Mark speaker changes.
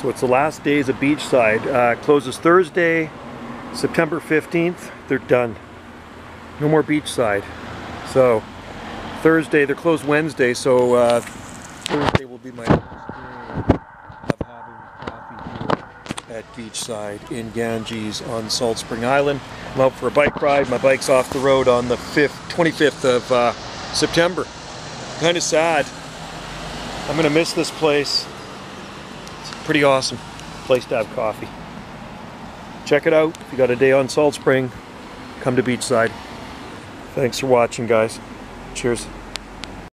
Speaker 1: So it's the last days of Beachside. Uh, closes Thursday, September 15th. They're done. No more Beachside. So Thursday, they're closed Wednesday, so uh, Thursday will be my last day of having coffee here at Beachside in Ganges on Salt Spring Island. I'm out for a bike ride. My bike's off the road on the 5th, 25th of uh, September. Kind of sad. I'm gonna miss this place. Pretty awesome place to have coffee. Check it out. If you got a day on Salt Spring, come to Beachside. Thanks for watching, guys. Cheers.